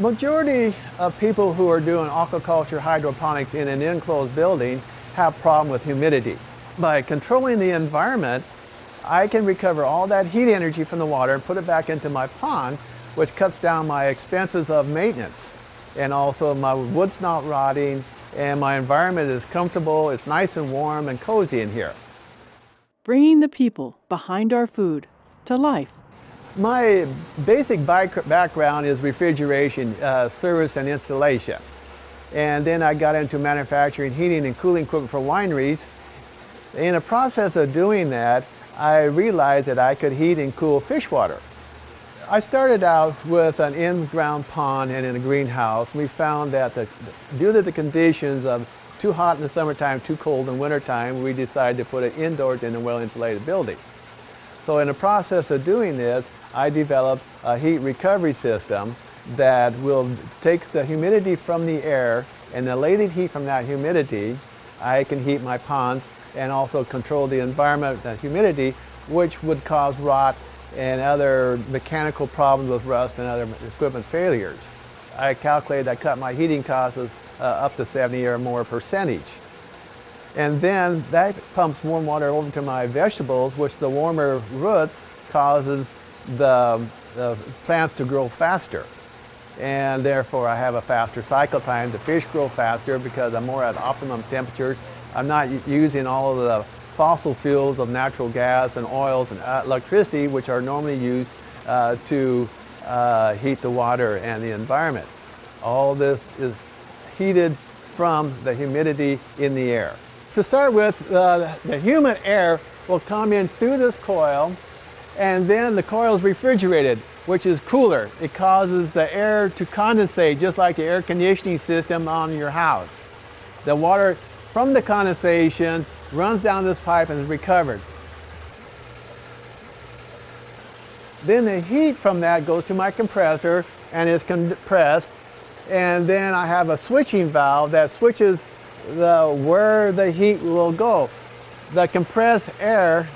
Majority of people who are doing aquaculture hydroponics in an enclosed building have problem with humidity. By controlling the environment, I can recover all that heat energy from the water and put it back into my pond, which cuts down my expenses of maintenance. And also my wood's not rotting and my environment is comfortable, it's nice and warm and cozy in here. Bringing the people behind our food to life. My basic background is refrigeration, uh, service and installation. And then I got into manufacturing heating and cooling equipment for wineries. In the process of doing that, I realized that I could heat and cool fish water. I started out with an in-ground pond and in a greenhouse. We found that the, due to the conditions of too hot in the summertime, too cold in wintertime, we decided to put it indoors in a well-insulated building. So in the process of doing this, I developed a heat recovery system that will take the humidity from the air and the latent heat from that humidity, I can heat my ponds and also control the environment, the humidity, which would cause rot and other mechanical problems with rust and other equipment failures. I calculated I cut my heating costs uh, up to 70 or more percentage. And then that pumps warm water over to my vegetables, which the warmer roots causes the, the plants to grow faster. And therefore I have a faster cycle time. The fish grow faster because I'm more at optimum temperatures. I'm not using all of the fossil fuels of natural gas and oils and uh, electricity, which are normally used uh, to uh, heat the water and the environment. All this is heated from the humidity in the air. To start with, uh, the humid air will come in through this coil and then the coil is refrigerated, which is cooler. It causes the air to condensate, just like the air conditioning system on your house. The water from the condensation runs down this pipe and is recovered. Then the heat from that goes to my compressor and is compressed. And then I have a switching valve that switches the, where the heat will go. The compressed air,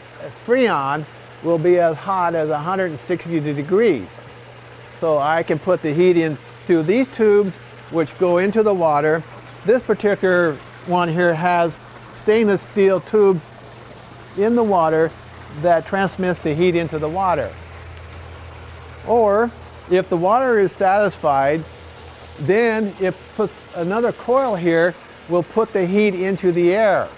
Freon, will be as hot as 160 degrees. So I can put the heat in through these tubes which go into the water. This particular one here has stainless steel tubes in the water that transmits the heat into the water. Or if the water is satisfied, then it puts another coil here will put the heat into the air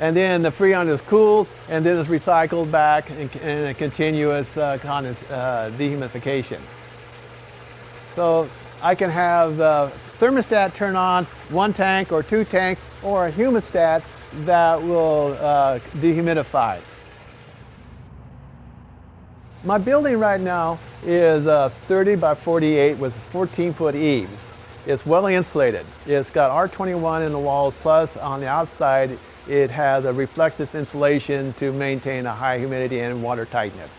and then the freon is cooled and then it's recycled back in, in a continuous uh, uh, dehumidification. So I can have the thermostat turn on one tank or two tanks or a humidistat that will uh, dehumidify. My building right now is uh, 30 by 48 with 14 foot eaves. It's well insulated. It's got R21 in the walls plus on the outside it has a reflective insulation to maintain a high humidity and water tightness.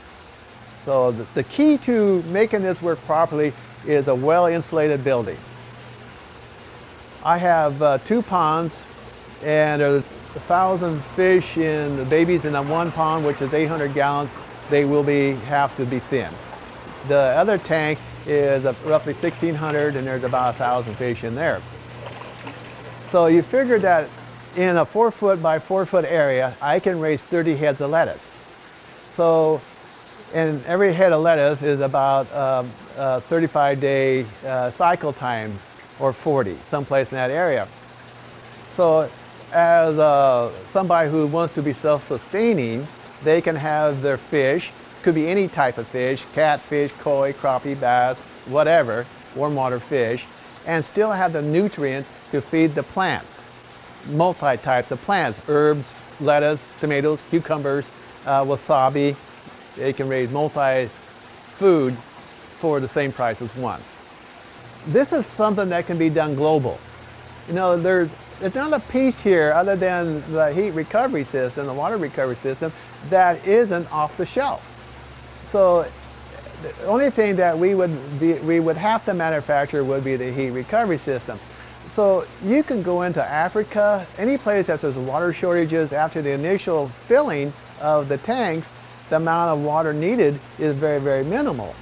So the, the key to making this work properly is a well-insulated building. I have uh, two ponds and there's a thousand fish in the babies in the one pond, which is 800 gallons. They will be have to be thin. The other tank is roughly 1,600 and there's about a thousand fish in there. So you figure that in a four foot by four foot area, I can raise 30 heads of lettuce. So, and every head of lettuce is about um, a 35 day uh, cycle time or 40, someplace in that area. So as uh, somebody who wants to be self-sustaining, they can have their fish, could be any type of fish, catfish, koi, crappie, bass, whatever, warm water fish, and still have the nutrients to feed the plants multi types of plants, herbs, lettuce, tomatoes, cucumbers, uh, wasabi. They can raise multi-food for the same price as one. This is something that can be done global. You know, there's, there's not a piece here other than the heat recovery system, the water recovery system, that isn't off the shelf. So the only thing that we would, be, we would have to manufacture would be the heat recovery system. So you can go into Africa, any place that there's water shortages after the initial filling of the tanks, the amount of water needed is very, very minimal.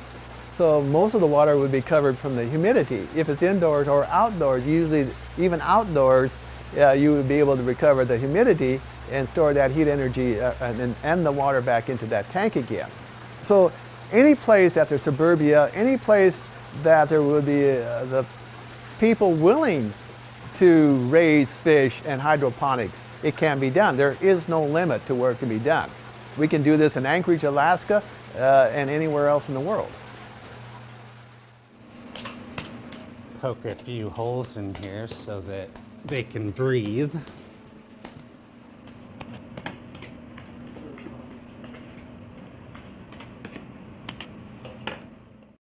So most of the water would be covered from the humidity. If it's indoors or outdoors, usually even outdoors, uh, you would be able to recover the humidity and store that heat energy uh, and, and the water back into that tank again. So any place that there's suburbia, any place that there would be uh, the people willing to raise fish and hydroponics, it can be done. There is no limit to where it can be done. We can do this in Anchorage, Alaska, uh, and anywhere else in the world. Poke a few holes in here so that they can breathe.